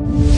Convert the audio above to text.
Bye.